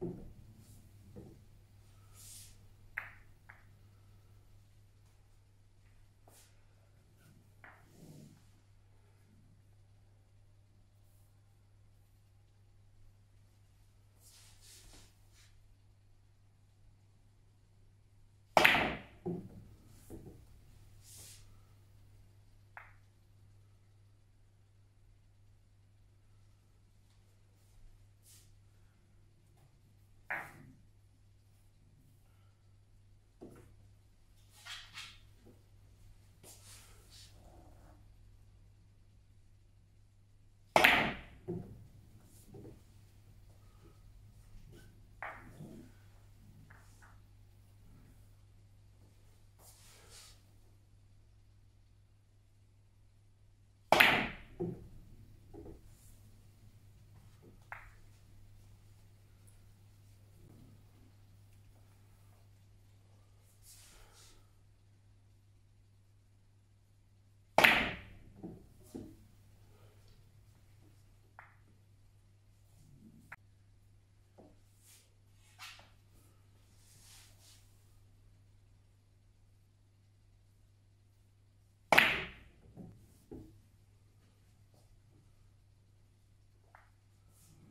you